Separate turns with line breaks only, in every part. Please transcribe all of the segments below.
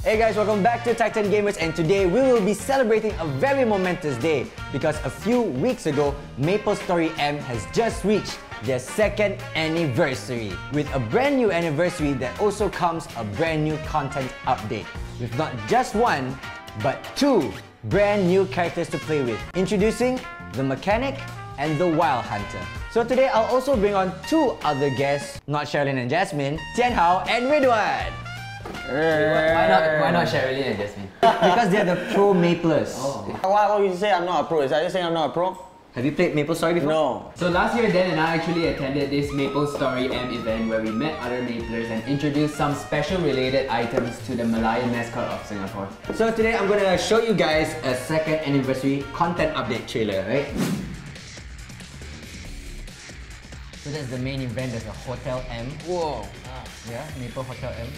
Hey guys, welcome back to Titan Gamers and today we will be celebrating a very momentous day because a few weeks ago, Maple Story M has just reached their second anniversary with a brand new anniversary that also comes a brand new content update with not just one, but two brand new characters to play with. Introducing the Mechanic and the Wild Hunter. So today I'll also bring on two other guests, not Sherilyn and Jasmine, Tianhao and Ridwan.
Why not, why not Sherilyn and Jasmine?
because they're the pro Maplers. Oh.
Why would you say I'm not a pro? Is that you saying I'm not a pro?
Have you played Maple Story before?
No.
So last year, Dan and I actually attended this Maple Story M event where we met other Maplers and introduced some special related items to the Merlion mascot of Singapore.
So today I'm gonna show you guys a second anniversary content update trailer, right? So that's the main event, there's a Hotel M.
Whoa.
Yeah, Maple Hotel M.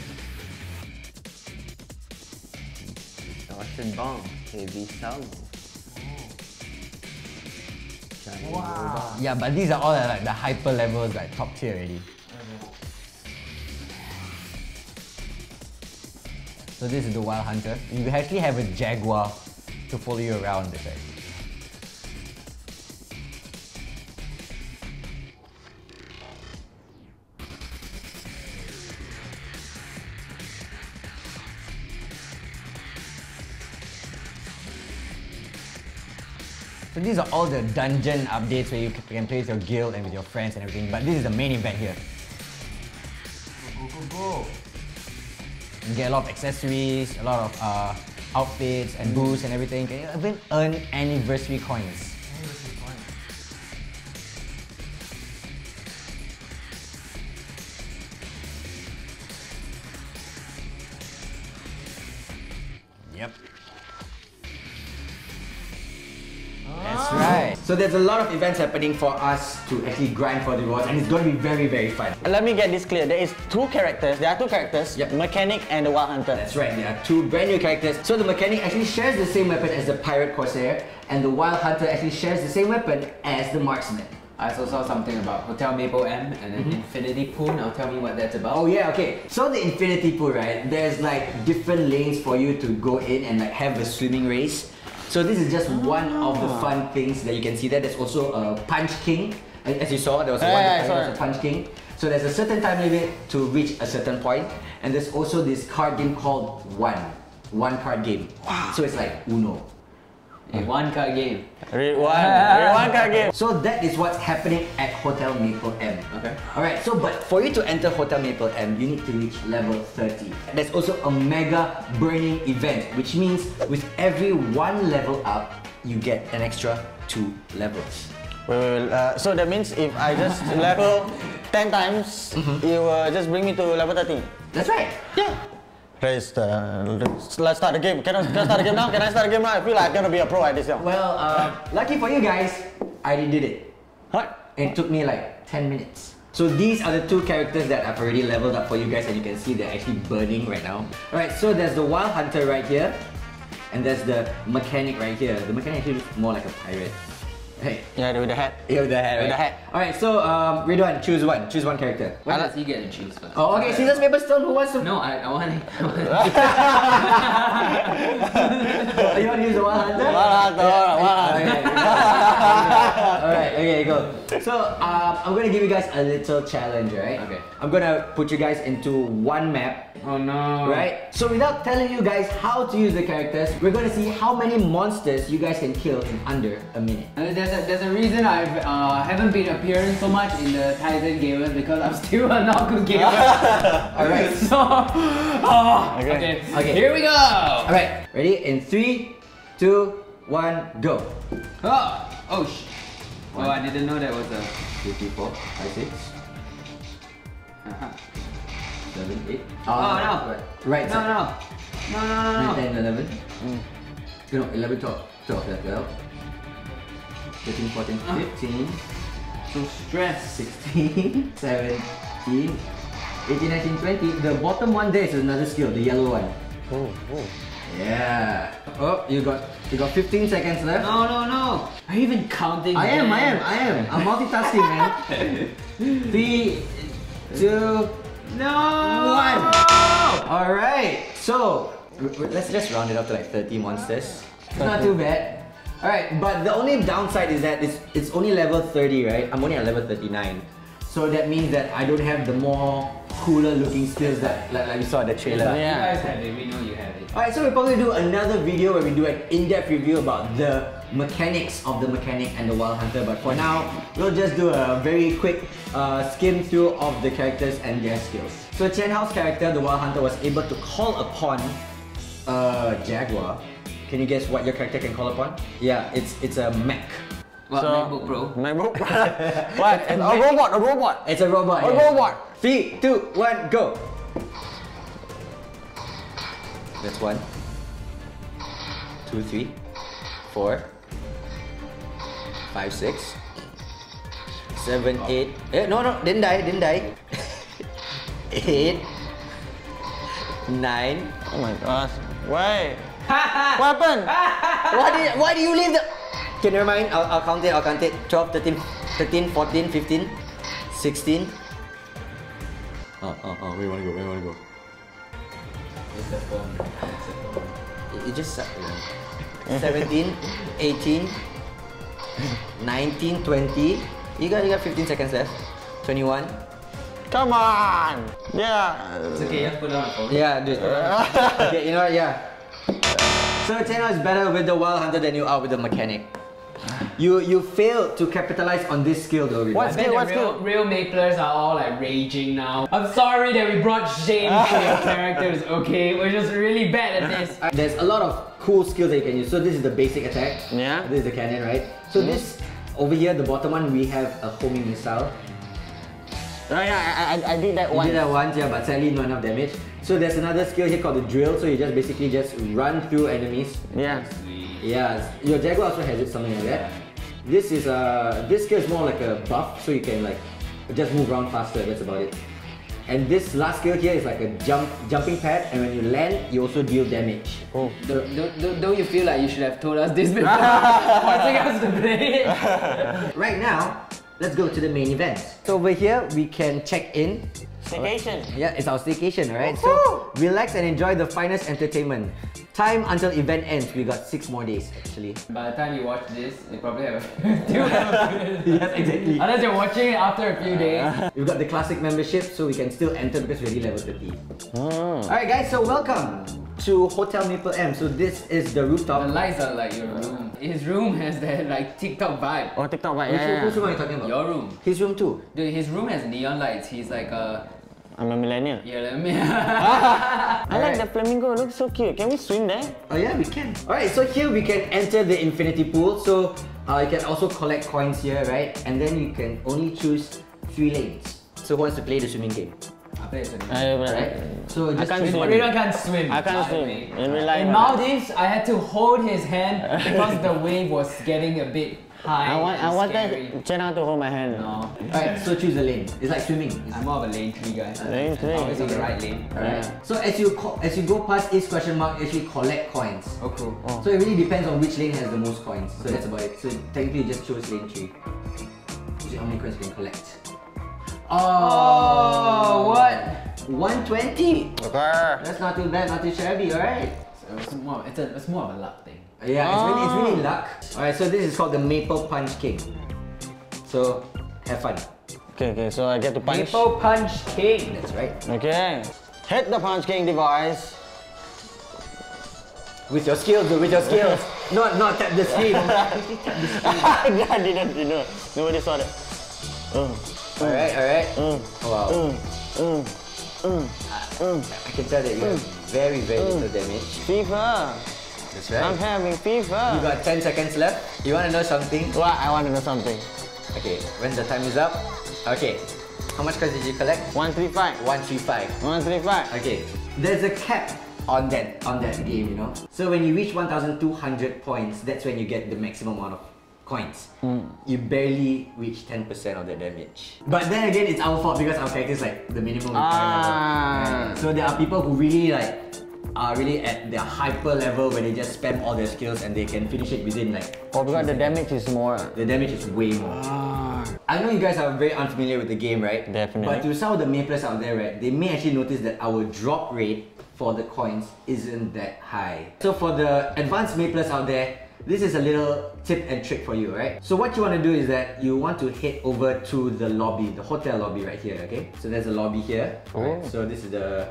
What's bomb? Heavy sound.
Wow. Yeah, but these are all at, like the hyper levels, like top tier already. So this is the Wild Hunter. You actually have a Jaguar to follow you around this these are all the dungeon updates where you can play with your guild and with your friends and everything, but this is the main event here. Go, go, go. You get a lot of accessories, a lot of uh, outfits and boosts and everything. Can you even earn anniversary coins? That's oh. right. So there's a lot of events happening for us to actually grind for the rewards and it's going to be very, very fun.
Let me get this clear. There is two characters. There are two characters.
Yep.
Mechanic and the Wild Hunter.
That's right, there are two brand new characters. So the mechanic actually shares the same weapon as the pirate corsair and the wild hunter actually shares the same weapon as the marksman.
I also saw something about Hotel Maple M and an mm-hmm. Infinity Pool. Now tell me what that's about.
Oh yeah, okay. So the infinity pool, right? There's like different lanes for you to go in and like have a swimming race. So this is just one of the fun things that you can see there. There's also a punch king. As you saw, there was
Yeah,
one
yeah, I
time
saw
there was a punch king. So there's a certain time limit to reach a certain point, and there's also this card game called One. One card game. So it's like Uno.
A one card game.
Read one. Read one card game.
So that is what's happening at Hotel Maple M.
Okay.
Alright, so but for you to enter Hotel Maple M, you need to reach level 30. There's also a mega burning event, which means with every one level up, you get an extra two levels.
Wait, wait, wait, uh, so that means if I just level 10 times, you will just bring me to level 30.
That's right.
Yeah. Let's, let's start the game. Can I, can I start the game now? Can I start the game now? I feel like I'm gonna be a pro at this. Young.
Well, uh, lucky for you guys, I already did it.
What?
It took me like 10 minutes. So these are the two characters that I've already leveled up for you guys and you can see they're actually burning right now. Alright, so there's the Wild Hunter right here. And there's the Mechanic right here. The Mechanic actually looks more like a pirate. Hey.
Yeah, with the hat.
Yeah, with the hat,
With
right?
the hat.
Alright, so um, Ridwan, choose one. Choose one character.
What does he get to choose first?
Oh, okay, scissors, paper, stone. Who wants to?
No, I, I want to.
Oh, you want to use the Wild Hunter?
Wild Hunter, Wild Hunter.
Alright, okay, go. So, um, I'm gonna give you guys a little challenge, right?
Okay.
I'm gonna put you guys into one map
oh no.
Right? So without telling you guys how to use the characters, we're gonna see how many monsters you guys can kill in under a minute.
Uh, There's a, there's a reason I uh, haven't been appearing so much in the Titan Gamers because I'm still a not good gamer.
Alright.
so, oh,
Okay.
okay.
Okay.
Here we go.
Alright, ready? In three, two, one, go.
Oh, oh, sh- oh, I didn't know that was a.
Two, three, four, five, six,
Uh-huh.
seven, eight.
Oh, no.
Right. Right.
No,
side.
no, no, no, no, no.
10, 11. No, 11, 12. 12, yeah, 12. 13, 14,
Ah.
15,
So stress.
16, 17, 18, 19, 20. The bottom one there is another skill, the yellow one.
Oh, oh.
Yeah. Oh, you got you got 15 seconds left.
No, no, no. Are you even counting?
I am, I am, I am. I'm multitasking, man. Three, two,
No.
one. All right. So let's just round it up to like 30 monsters. It's not too bad. Alright, but the only downside is that it's, it's only level 30, right? I'm only at level 39. So that means that I don't have the more cooler looking skills that like, like we saw in the trailer.
You
Yeah.
guys have it, we know you have it.
Alright, so we'll probably do another video where we do an in-depth review about the mechanics of the mechanic and the Wild Hunter. But for now, we'll just do a very quick uh, skim through of the characters and their skills. So Chen Hao's character, the Wild Hunter, was able to call upon a jaguar. Can you guess what your character can call upon? Yeah, it's it's a mech.
What,
So-
MacBook Pro?
MacBook. what? A robot, a robot.
It's a robot.
A
yes.
robot.
Three, two, one, go. That's one. Two, three, four, five, six, seven, eight. Eh, no, no, didn't die, didn't die. eight, nine.
Oh my gosh. Why? what happened?
Why did, why do you leave the... Okay, never mind. I'll, I'll count it, I'll count it. 12, 13, 13, 14, 15, 16. Oh, oh, oh, where you wanna go, where you wanna go?
It's the phone. It's the phone.
You- You just suck. you know. 17, 18, 19, 20. You got, you got 15 seconds left. 21.
Come on. Yeah.
It's okay, just put it on the phone.
Yeah, dude. okay, you know what? Yeah. So Cheno is better with the Wild Hunter than you are with the Mechanic. You you failed to capitalize on this skill though. Ridwan.
I
What's
bet
good,
the real,
good?
real maplers are all like raging now. I'm sorry that we brought shame to your characters, okay? We're just really bad at this.
There's a lot of cool skills that you can use. So this is the basic attack.
Yeah.
This is the cannon, right? So mm-hmm. this over here, the bottom one, we have a homing missile.
Oh yeah, I, I, I did that
You
once.
did that once, yeah, but sadly not enough damage. So there's another skill here called the drill. So you just basically just run through enemies.
Yeah.
Yeah, your Jaguar also has it something like that. This is uh this skill is more like a buff, so you can like just move around faster. That's about it. And this last skill here is like a jump jumping pad, and when you land, you also deal damage.
Oh.
Don't, don't, don't- don't you feel like you should have told us this before forcing us to play?
Right now, let's go to the main event. So over here, we can check in.
Staycation.
Yeah, it's our staycation, alright? So relax and enjoy the finest entertainment. Time until event ends. We got six more days actually.
By the time you watch this, you probably have a still have a
yes, exactly.
Unless you're watching it after a few days.
We've got the classic membership, so we can still enter because we're already level 30.
Hmm.
Alright guys, so welcome to Hotel Maple M. So this is the rooftop.
The
rooftop.
lights are like your room. His room has that like TikTok vibe.
Oh, TikTok, right?
Which
Yeah,
room,
yeah,
whose room
yeah.
are you talking about?
Your room.
His room too.
Dude, his room has neon lights. He's like a
I'm a millennial.
yeah, let me.
I like
Alright.
the flamingo. It looks so cute. Can we swim there?
Oh yeah, we can. Alright, so here we can enter the infinity pool. So uh, you can also collect coins here, right? And then you can only choose three lanes. So who wants to play the swimming game?
I play it
I,
Right? So
I can't swim.
one.
Everyone can't swim.
I can't swim. In real life,
In Maldives, I had to hold his hand because the wave was getting a bit high.
I want, I
and
wanted
scary.
Chena to hold my hand.
No.
Alright, so choose a lane. It's like swimming. It's
I'm more of a lane three guy.
Lane three.
Always on the right lane.
Alright. So as you as you go past each question mark, you actually collect coins.
Oh cool. Oh.
So it really depends on which lane has the most coins. So that's about it. So technically you just choose lane 3. See how many coins you can collect.
Oh, oh what?
120!
Okay.
That's not too bad, not too shabby, alright?
So it's more, it's, a, it's more of a luck thing.
Yeah, it's really, it's really luck. Alright, so this is called the Maple Punch King. So, have fun.
Okay, okay. So I get to punch.
Maple Punch King.
That's right.
Okay. Hit the punch king device.
With your skills, though, with your skills. not, not tap the screen. Actually tap the screen.
I didn't, you know. Nobody saw that. Uh,
Alright, alright.
uh,
Wow.
uh, uh, uh.
I can tell that you have very, very little damage.
FIFA.
That's
I'm having fever.
You got 10 seconds left. You wanna know something?
What? I want to know something.
Okay, when the time is up. Okay. How much coins did you collect?
135.
135.
135.
Okay. There's a cap on that on that game, you know. So when you reach 1,200 points, that's when you get the maximum amount of coins. You barely reach 10% of the damage. But then again, it's our fault because our character is like the minimum requirement.
Ah.
So there are people who really like are really at their hyper level where they just spam all their skills and they can finish it within like.
Oh, because the damage is more.
The damage is way more. Ah. I know you guys are very unfamiliar with the game, right?
Definitely.
But to some of the Maplers out there, right, they may actually notice that our drop rate for the coins isn't that high. So for the advanced Maplers out there, this is a little tip and trick for you, right? So what you want to do is that you want to head over to the lobby, the hotel lobby right here, okay? So there's a lobby here. Right?
Oh.
So this is the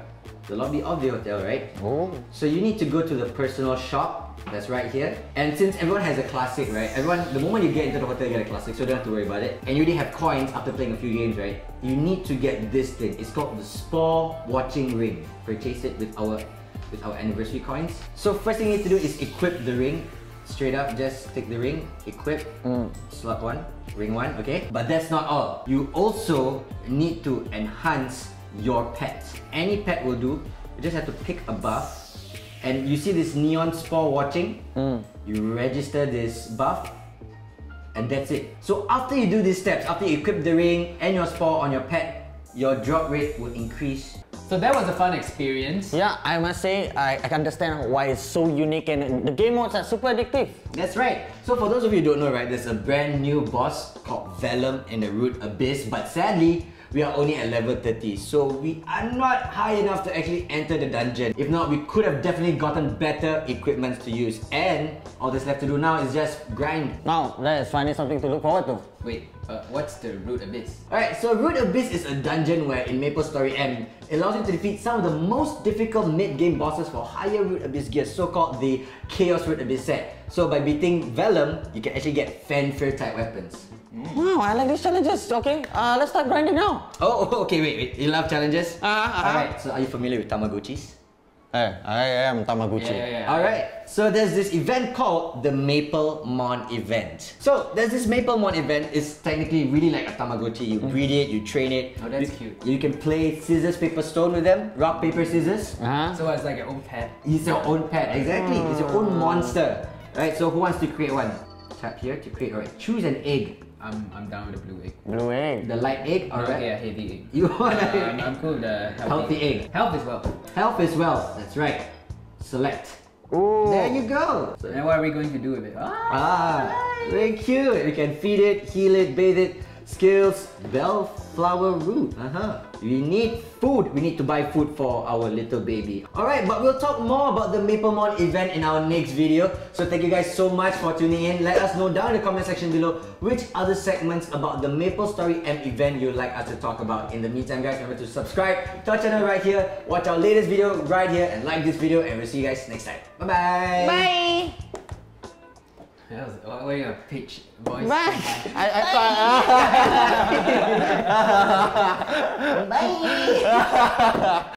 the lobby of the hotel, right?
Oh.
So you need to go to the personal shop that's right here. And since everyone has a classic, right? Everyone, the moment you get into the hotel, you get a classic, so you don't have to worry about it. And you already have coins after playing a few games, right? You need to get this thing. It's called the Spore Watching Ring. Purchase it with our with our anniversary coins. So first thing you need to do is equip the ring. Straight up, just take the ring, equip, mm. slot one, ring one, okay? But that's not all. You also need to enhance your pet. Any pet will do. You just have to pick a buff and you see this neon spore watching, mm. you register this buff, and that's it. So after you do these steps, after you equip the ring and your spore on your pet, your drop rate will increase.
So that was a fun experience.
Yeah, I must say, I, I can understand why it's so unique and the game modes are super addictive.
That's right. So for those of you who don't know, right, there's a brand new boss called Vellum in the Root Abyss, but sadly, we are only at level 30, so we are not high enough to actually enter the dungeon. If not, we could have definitely gotten better equipments to use. And all that's left to do now is just grind.
Now, that is finally something to look forward to.
Wait, uh, what's the root abyss?
Alright, so Root Abyss is a dungeon where in Maple Story M, it allows you to defeat some of the most difficult mid-game bosses for higher Root Abyss gear, so-called the Chaos Root Abyss set. So by beating Vellum, you can actually get Fafnir type weapons.
Wow, I like these challenges. Okay, uh, let's start grinding now.
Oh, oh, okay, wait, wait. You love challenges?
Uh, uh,
Alright, so are you familiar with Tamagotchis?
Hey, I am Tamaguchi.
Yeah, yeah, yeah.
Alright, so there's this event called the Maple Mon event. So there's this Maple Mon event is technically really like a Tamagotchi. You breed it, you train it.
Oh, that's
you,
cute.
You can play scissors, paper, stone with them. Rock, paper, scissors.
Uh-huh.
So it's like your own pet.
It's your own pet, exactly. It's your own monster. Right, so who wants to create one? Tap here to create, alright. Choose an egg.
I'm, I'm down with the blue egg.
Blue egg.
The light egg, alright.
Okay, a heavy egg.
You want
Uh, I'm,
a
I'm cool with the healthy,
Healthy egg.
Health as well.
health as well. That's right. Select.
Ooh.
There you go. So-
And what are we going to do with it? Ah,
Ah, very cute. We can feed it, heal it, bathe it. Skills, bellflower root. Uh-huh. We need food. We need to buy food for our little baby. Alright, but we'll talk more about the Maplemon event in our next video. So thank you guys so much for tuning in. Let us know down in the comment section below which other segments about the Maple Story M event you'd like us to talk about. In the meantime, guys, remember to subscribe to our channel right here, watch our latest video right here, and like this video, and we'll see you guys next time. Bye-bye.
Bye.
That was, what are your pitch voice?
Bye. I, I thought. Uh.
Bye.